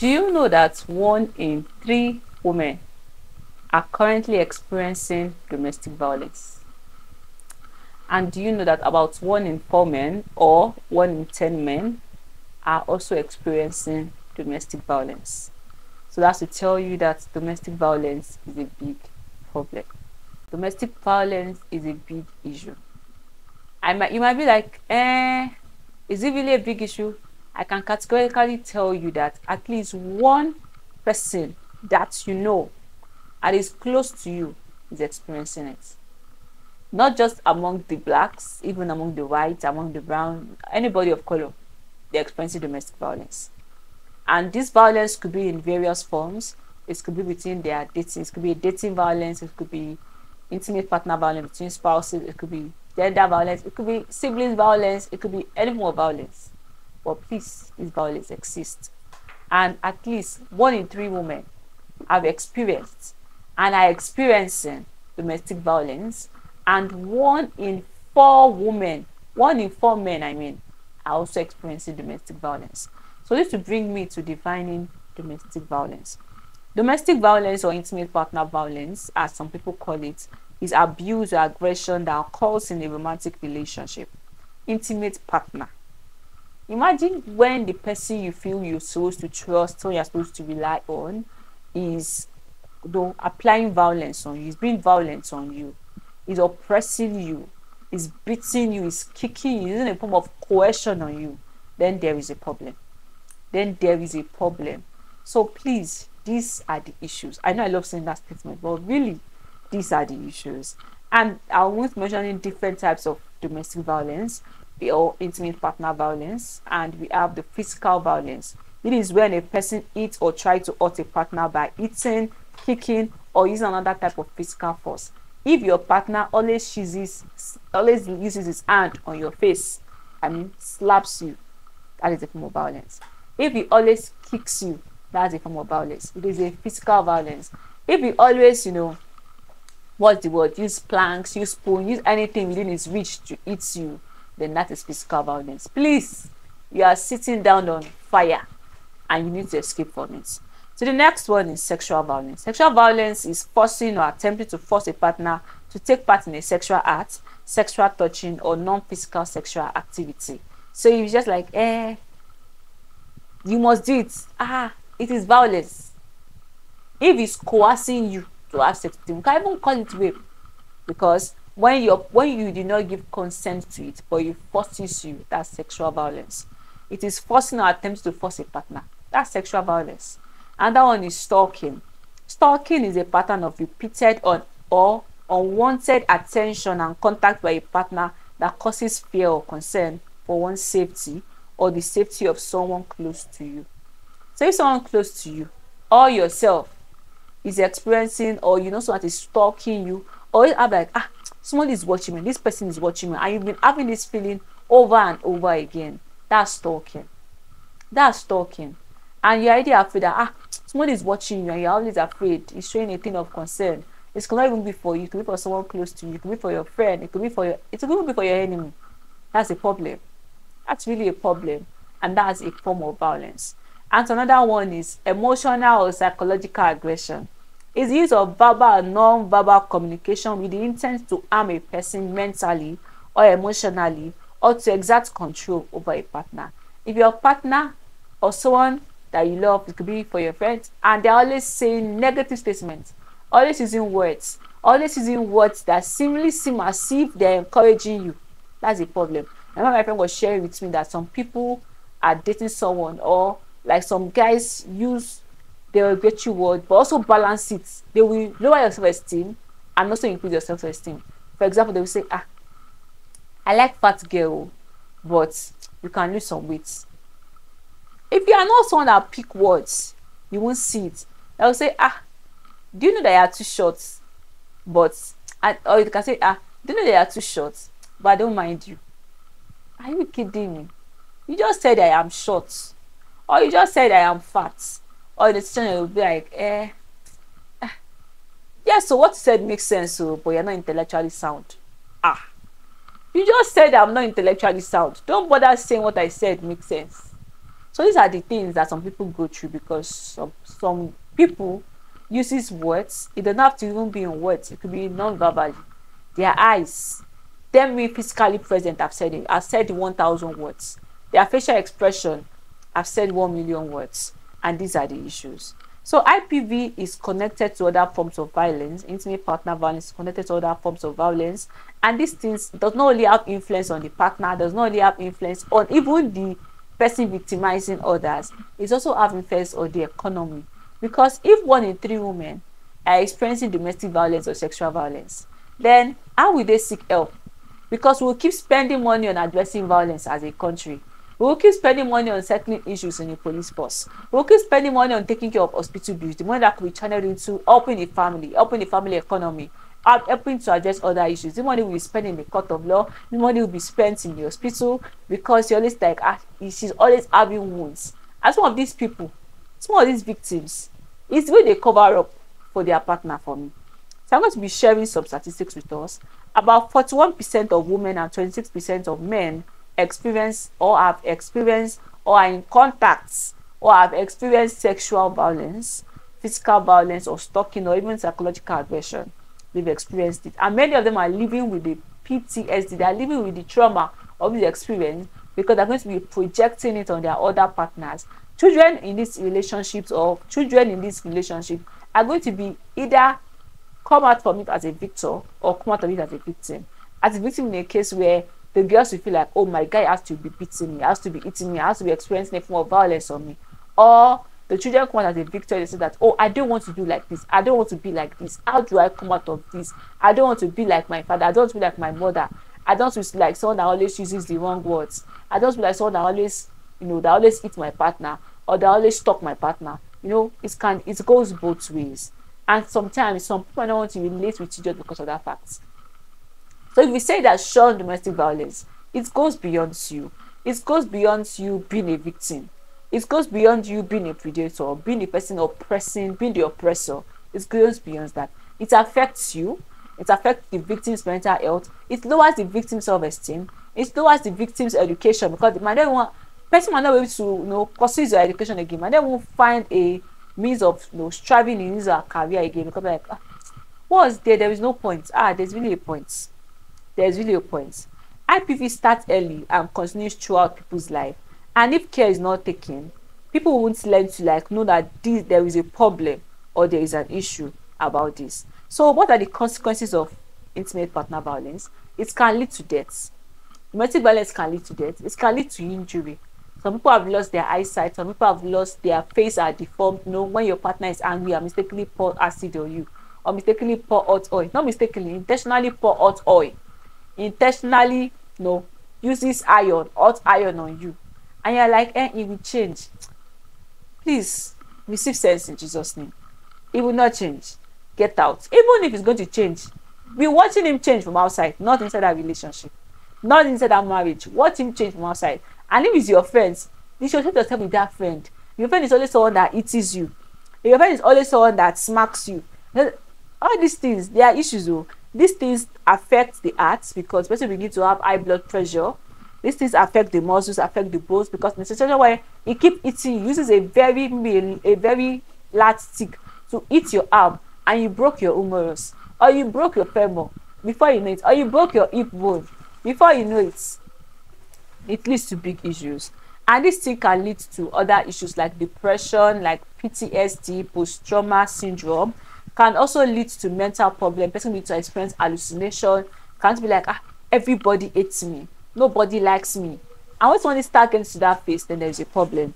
Do you know that one in three women are currently experiencing domestic violence? And do you know that about one in four men or one in 10 men are also experiencing domestic violence? So that's to tell you that domestic violence is a big problem. Domestic violence is a big issue. I might, you might be like, eh, is it really a big issue? I can categorically tell you that at least one person that you know and is close to you is experiencing it. Not just among the blacks, even among the whites, among the brown, anybody of color, they're experiencing domestic violence. And this violence could be in various forms. It could be between their dating, it could be dating violence, it could be intimate partner violence between spouses, it could be gender violence, it could be siblings violence, it could be any more violence. But please, this violence exists. And at least one in three women have experienced and are experiencing domestic violence. And one in four women, one in four men, I mean, are also experiencing domestic violence. So this will bring me to defining domestic violence. Domestic violence or intimate partner violence, as some people call it, is abuse or aggression that occurs in a romantic relationship. Intimate partner imagine when the person you feel you're supposed to trust or you're supposed to rely on is applying violence on you is being violent on you is oppressing you is beating you is kicking you using a form of coercion on you then there is a problem. Then there is a problem. So please these are the issues. I know i love saying that statement but really these are the issues. And i won't mentioning different types of domestic violence or intimate partner violence and we have the physical violence. It is when a person eats or tries to hurt a partner by eating kicking or using another type of physical force. If your partner always uses always uses his hand on your face mean slaps you that is a form of violence. If he always kicks you that's a form of violence. It is a physical violence. If he always you know what's the word use planks use spoon use anything within his reach to eat you then that is physical violence. Please, you are sitting down on fire and you need to escape from it. So the next one is sexual violence. Sexual violence is forcing or attempting to force a partner to take part in a sexual act, sexual touching, or non-physical sexual activity. So you just like, eh, you must do it. Ah, it is violence. If it's coercing you to have sex with him, you can even call it rape because when you when you do not give consent to it but you forces you that's sexual violence. It is forcing or attempts to force a partner. That's sexual violence. And that one is stalking. Stalking is a pattern of repeated on or unwanted attention and contact by a partner that causes fear or concern for one's safety or the safety of someone close to you. So if someone close to you or yourself is experiencing or you know someone is stalking you or have like ah somebody is watching me this person is watching me and you've been having this feeling over and over again. That's stalking that's stalking and you're already afraid that ah somebody is watching you and you're always afraid. It's showing a thing of concern. It could not even be for you. It could be for someone close to you. It could be for your friend. It could be for your it could even be for your enemy. That's a problem. That's really a problem. And that's a form of violence. And another one is emotional or psychological aggression is use of verbal and non-verbal communication with the intent to harm a person mentally or emotionally or to exert control over a partner. If your partner or someone that you love, it could be for your friends, and they're always saying negative statements, always using words, always using words that seemingly seem as if they're encouraging you, that's a problem. Remember my friend was sharing with me that some people are dating someone or like some guys use they will get you word, but also balance it. They will lower your self-esteem and also increase your self-esteem. For example, they will say, ah, I like fat girl, but you can lose some weight. If you are not someone that pick words, you won't see it. They will say, ah, do you know that you are too short? But or you can say, ah, do you know that you are too short? But I don't mind you. Are you kidding me? You just said I am short. Or you just said I am fat or the teacher will be like, eh, eh. yeah, so what you said makes sense, so, but you're not intellectually sound. Ah, you just said I'm not intellectually sound. Don't bother saying what I said makes sense. So these are the things that some people go through because some, some people uses words. It doesn't have to even be in words. It could be non-verbally. Their eyes, them being physically present, I've said it. I've said 1,000 words. Their facial expression, I've said 1 million words. And these are the issues. So IPV is connected to other forms of violence. Intimate partner violence is connected to other forms of violence. And these things does not only have influence on the partner, does not only have influence on even the person victimizing others. It also have influence on the economy. Because if one in three women are experiencing domestic violence or sexual violence, then how will they seek help? Because we'll keep spending money on addressing violence as a country. We'll keep spending money on settling issues in the police force. We'll keep spending money on taking care of hospital bills, the money that could be channeled into helping the family, helping the family economy, helping to address other issues. The money will be spent in the court of law, the money will be spent in the hospital because always like, ah, she's always having wounds. And some of these people, some of these victims, it's the way they cover up for their partner for me. So I'm going to be sharing some statistics with us. About 41% of women and 26% of men experience or have experienced or are in contacts or have experienced sexual violence, physical violence or stalking or even psychological aggression. They've experienced it. And many of them are living with the PTSD. They are living with the trauma of the experience because they're going to be projecting it on their other partners children in these relationships or children in this relationship are going to be either come out from it as a victor or come out of it as a victim. As a victim in a case where the girls will feel like, oh, my guy has to be beating me, has to be eating me, has to be experiencing a form of violence on me. Or the children come out as a victor, they say that, oh, I don't want to do like this. I don't want to be like this. How do I come out of this? I don't want to be like my father. I don't want to be like my mother. I don't want to be like someone that always uses the wrong words. I don't want to be like someone that always, you know, that always eats my partner or that always stalk my partner. You know, it can it goes both ways. And sometimes some people don't want to relate with you just because of that fact. So if we say that shun domestic violence, it goes beyond you. It goes beyond you being a victim. It goes beyond you being a predator, being a person oppressing, being the oppressor. It goes beyond that. It affects you. It affects the victim's mental health. It lowers the victim's self-esteem. It lowers the victim's education because they might not want person might not be able to you know pursue their education again and then won't find a means of you know striving in his career again because like ah, what's there there is no point ah there's really a point there's really a point. Ipv starts early and continues throughout people's life. And if care is not taken people won't learn to like know that this there is a problem or there is an issue about this. So what are the consequences of intimate partner violence? It can lead to death. Domestic violence can lead to death. It can lead to injury. Some people have lost their eyesight. Some people have lost their face are deformed you know when your partner is angry and mistakenly pour acid on you or mistakenly pour hot oil. Not mistakenly intentionally pour hot oil intentionally you know uses iron hot iron on you. And you're like eh it will change. Please receive sense in jesus name. It will not change. Get out. Even if it's going to change be watching him change from outside not inside that relationship not inside that marriage. Watch him change from outside. And if it's your friends you should associate yourself with that friend. Your friend is always someone that eats you. Your friend is always someone that smacks you. All these things they are issues oh these things affect the heart because person begin to have high blood pressure. These things affect the muscles affect the bones because in the situation where he keep eating he uses a very a very large stick to eat your arm and you broke your humerus or you broke your femur before you know it or you broke your hip bone. Before you know it it leads to big issues. And this thing can lead to other issues like depression like ptsd post-trauma syndrome can also lead to mental problem. Person need to experience hallucination. Can't be like ah everybody hates me. Nobody likes me. And once one start getting to that phase then there's a problem.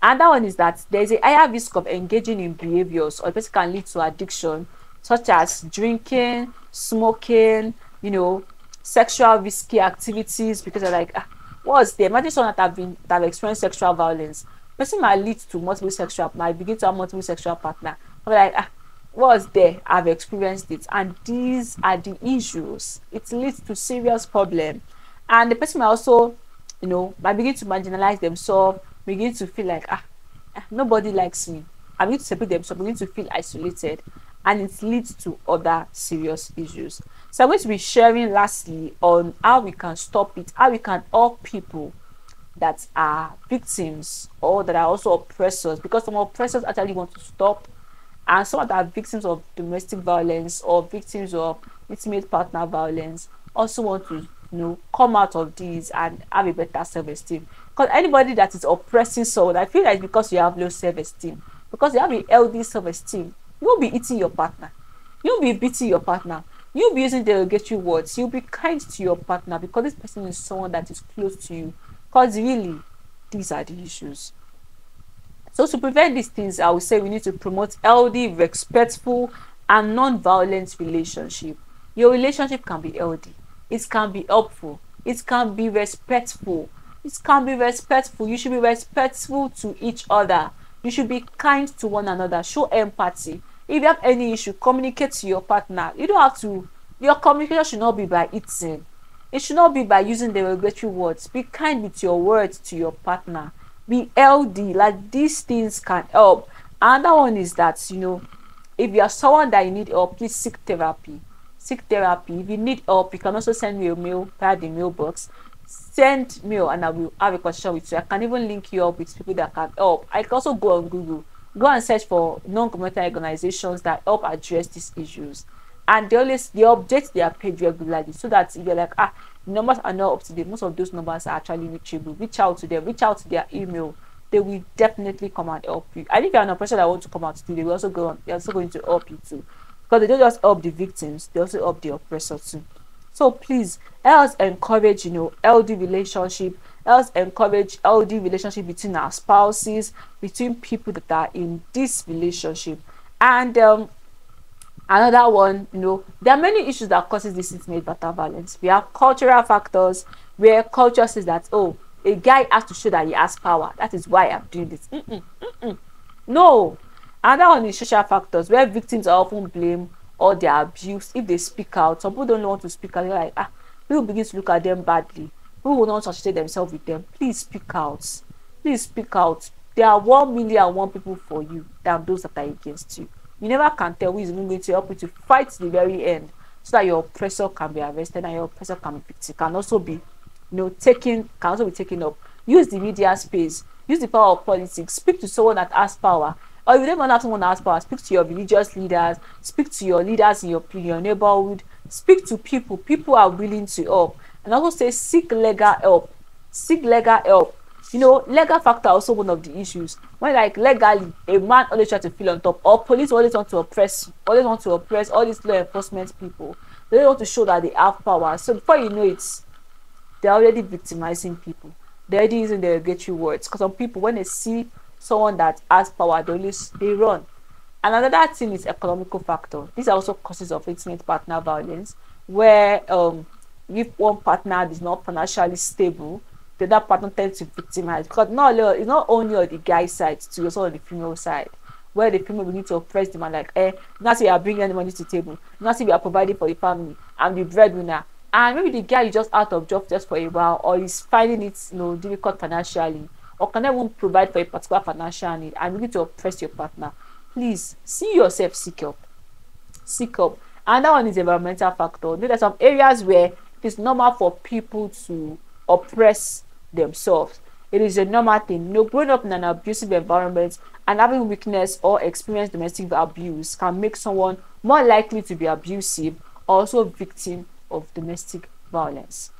And that one is that there's a higher risk of engaging in behaviors or person can lead to addiction such as drinking smoking you know sexual risky activities because they're like ah, what's there imagine someone that have been that have experienced sexual violence? Person might lead to multiple sexual might begin to have multiple sexual partner. But like ah, what's there i've experienced it. And these are the issues. It leads to serious problem. And the person might also you know might begin to marginalize themselves begin to feel like ah, ah nobody likes me. I begin to separate themselves begin to feel isolated. And it leads to other serious issues. So i'm going to be sharing lastly on how we can stop it how we can help people that are victims or that are also oppressors. Because some oppressors actually want to stop and some that are victims of domestic violence or victims of intimate partner violence also want to you know come out of these and have a better self-esteem. Because anybody that is oppressing someone i feel like because you have low self-esteem. Because you have a healthy self-esteem you won't be eating your partner. You won't be beating your partner. You'll be using derogatory words. You'll be kind to your partner because this person is someone that is close to you. Because really these are the issues so to prevent these things i would say we need to promote healthy respectful and non-violent relationship. Your relationship can be healthy. It can be helpful. It can be respectful. It can be respectful. You should be respectful to each other. You should be kind to one another. Show empathy. If you have any issue communicate to your partner. You don't have to your communication should not be by eating. It should not be by using derogatory words. Be kind with your words to your partner be healthy like these things can help. Another one is that you know if you are someone that you need help please seek therapy. Seek therapy. If you need help you can also send me a mail via the mailbox. Send mail and i will have a conversation with you. I can even link you up with people that can help. I can also go on google. Go and search for non-governmental organizations that help address these issues. And they always they update their page regularly so that you're like ah numbers are not up to date. Most of those numbers are actually reachable. Reach out to them. Reach out to their email. They will definitely come and help you. And if you're an oppressor that want to come out to you they will also go on they're also going to help you too. Because they don't just help the victims they also help the oppressor too. So please us encourage you know healthy relationship us encourage healthy relationship between our spouses between people that are in this relationship. And um another one you know there are many issues that causes this intimate partner violence. We have cultural factors where culture says that oh a guy has to show that he has power. That is why i'm doing this. Mm -mm, mm no. Another one is social factors where victims are often blamed or they are abused. If they speak out some people don't want to speak out. They're like ah people begin to look at them badly. People will not associate themselves with them. Please speak out. Please speak out. There are one million one people for you than those that are against you you never can tell who is even going to help you to fight to the very end so that your oppressor can be arrested and your oppressor can be victim can also be you know taken can also be taken up. Use the media space. Use the power of politics. Speak to someone that has power. Or if you don't even have someone that has power speak to your religious leaders. Speak to your leaders in your, in your neighborhood. Speak to people. People are willing to help. And also say seek legal help. Seek legal help you know legal factor also one of the issues. When like legally a man always try to feel on top or police always want to oppress always want to oppress all these law enforcement people they want to show that they have power. So before you know it they're already victimizing people. They're already using derogatory words. Because some people when they see someone that has power they always they run. And another thing is economical factor. These are also causes of intimate partner violence where um if one partner is not financially stable the other partner tends to victimize because not it's not only on the guy side too, also on the female side where the female will need to oppress the man like eh not say you are bringing any money to the table not say you are providing for the family i'm the breadwinner. And maybe the guy is just out of job just for a while or he's finding it you know difficult financially or can even provide for a particular financial need and begin to oppress your partner. Please see yourself seek help. Seek help. And that one is environmental factor. There are some areas where it's normal for people to oppress themselves. It is a normal thing. You know, growing up in an abusive environment and having weakness or experience domestic abuse can make someone more likely to be abusive, also a victim of domestic violence.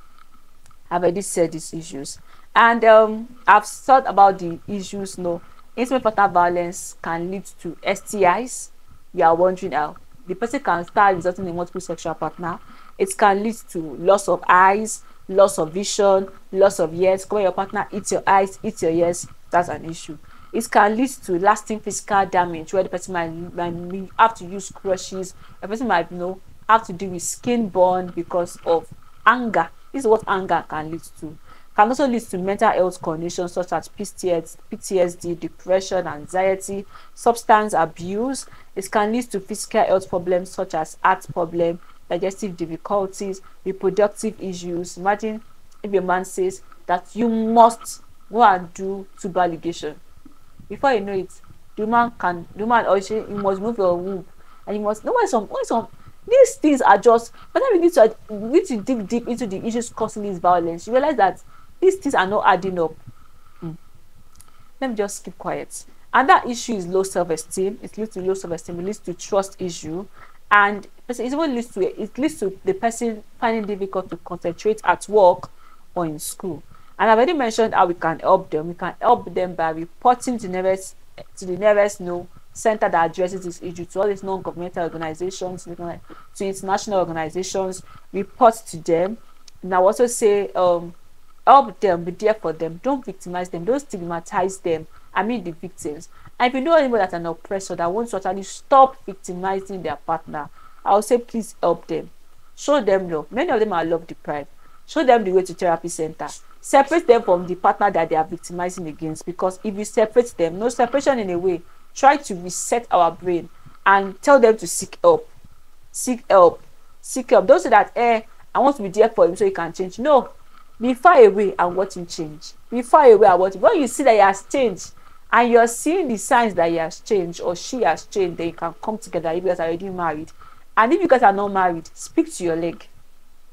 I've already said these issues. And um, I've thought about the issues. You no, know, intimate partner violence can lead to STIs. You are wondering how the person can start resulting in multiple sexual partner. It can lead to loss of eyes, loss of vision, loss of ears. When your partner eats your eyes, eats your ears, that's an issue. It can lead to lasting physical damage where the person might, might have to use crutches. A person might you know have to deal with skin burn because of anger. This is what anger can lead to. Can also lead to mental health conditions such as PTSD, PTSD, depression, anxiety, substance abuse. It can lead to physical health problems such as heart problem, digestive difficulties, reproductive issues. Imagine if a man says that you must go and do tubal ligation. Before you know it, the man can, the man or she, you must move your womb. And you must know why some, why some, these things are just, but then we need to, we need to dig deep into the issues causing this violence. You realize that these things are not adding up mm. let me just keep quiet and that issue is low self-esteem it leads to low self-esteem it leads to trust issue and it even leads to it leads to the person finding difficult to concentrate at work or in school. And i've already mentioned how we can help them. We can help them by reporting to the nearest to the nearest no center that addresses this issue to all these non-governmental organizations to international organizations report to them. And i also say um help them be there for them. Don't victimize them. Don't stigmatize them. I mean the victims and if you know anybody that's an oppressor that wants to actually stop victimizing their partner i'll say please help them. Show them love. Many of them are love deprived. Show them the way to therapy center. Separate them from the partner that they are victimizing against because if you separate them no separation in a way try to reset our brain and tell them to seek help. Seek help. Seek help. Don't say that eh i want to be there for him so he can change. No. Be far away and watch him change. Be far away and watch when you see that he has changed and you're seeing the signs that he has changed or she has changed then you can come together if you guys are already married. And if you guys are not married speak to your leg.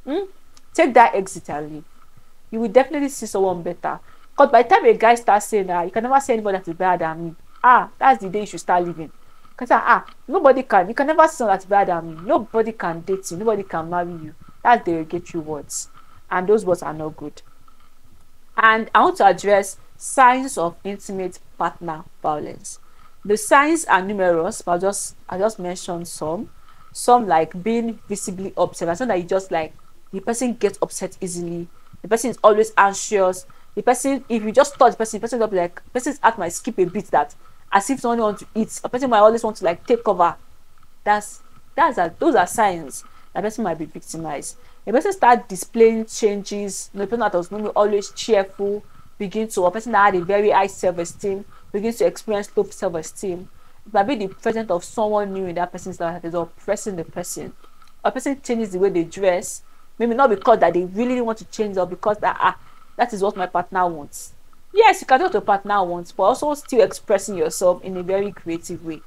Hmm? take that exit and leave. You will definitely see someone better. Because by the time a guy starts saying that you can never see anybody that is better than me. Ah that's the day you should start living. Because ah nobody can you can never see someone that's better than me. Nobody can date you. Nobody can marry you. That's derogatory words. And those words are not good. And i want to address signs of intimate partner violence. The signs are numerous but i just i just mentioned some. Some like being visibly upset. Not that you just like the person gets upset easily. The person is always anxious. The person if you just touch the person the person will be like person's act might skip a bit that as if someone wants to eat. A person might always want to like take cover. That's that's a, those are signs that person might be victimized. A person start displaying changes. You know, person that was maybe always cheerful begin to a person that had a very high self-esteem begins to experience low self-esteem. It might be the presence of someone new in that person's life that is oppressing the person. A person changes the way they dress maybe not because that they really want to change or because that ah that is what my partner wants. Yes you can do what your partner wants but also still expressing yourself in a very creative way.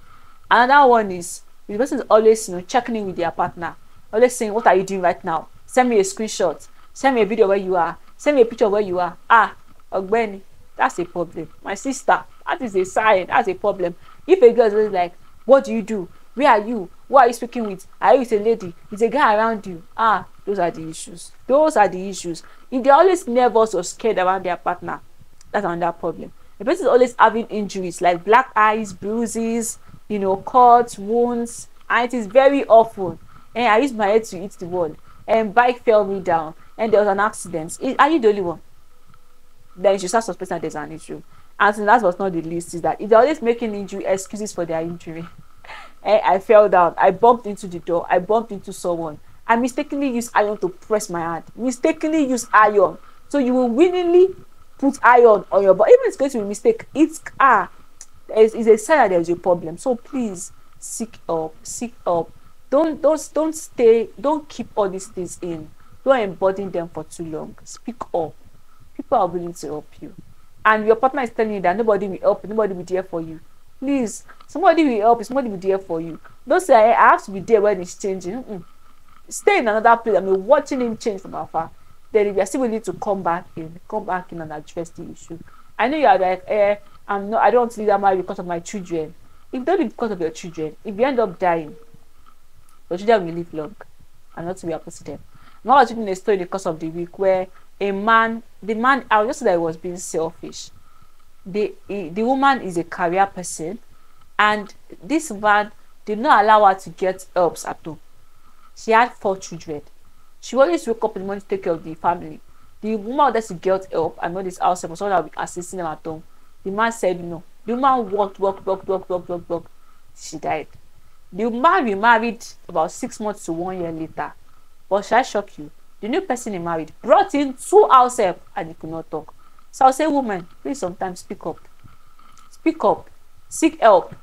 Another one is the person is always you know checking in with their partner always saying what are you doing right now? Send me a screenshot. Send me a video where you are. Send me a picture where you are. Ah ogbeni that's a problem. My sister that is a sign that's a problem. If a girl is like what do you do? Where are you? Who are you speaking with? Are you with a lady? Is a guy around you? Ah those are the issues. Those are the issues. If they're always nervous or scared around their partner that's another problem. The person is always having injuries like black eyes bruises you know cuts wounds. And it is very awful. And i used my head to hit the wall and bike fell me down. And there was an accident. Are you the only one then she starts suspecting that there's an issue. And last but not the least is that if they're always making injury excuses for their injury. And i fell down. I bumped into the door. I bumped into someone. I mistakenly used iron to press my hand. Mistakenly use iron. So you will willingly put iron on your body. Even if it's going to be a mistake it's ah it's, it's a sign that there's a problem. So please seek help. Seek help. Don't don't don't stay don't keep all these things in. Don't embody them for too long. Speak up people are willing to help you. And your partner is telling you that nobody will help nobody will be there for you. Please somebody will help somebody will be there for you. Don't say i have to be there when it's changing. Mm -mm. stay in another place. I mean watching him change from afar. Then if you're still willing to come back in come back in and address the issue. I know you are like eh i'm not i don't want to leave that marriage because of my children. If you live because of your children if you end up dying your children will live long and not to be to them i'm not watching a story course of the week where a man the man i just that he was being selfish. The the woman is a career person and this man did not allow her to get helps at all. She had four children. She always wake up in the morning to take care of the family. The woman wanted to get help and know this house was someone that would be assisting them at home. The man said no. The woman worked worked worked worked worked worked, worked. she died. The man remarried about six months to one year later. But shall i shock you the new person he married brought in two house help and he could not talk. So i'll say woman please sometimes speak up. Speak up. Seek help.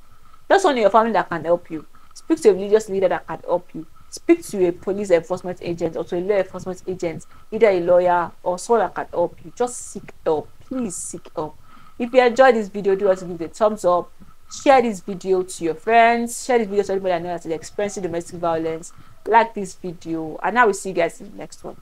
One in your family that can help you. Speak to a religious leader that can help you. Speak to a police enforcement agent or to a law enforcement agent either a lawyer or someone that can help you. Just seek help. Please seek help. If you enjoyed this video do want to give it a thumbs up. Share this video to your friends. Share this video to anybody that knows that is experiencing domestic violence like this video and i will see you guys in the next one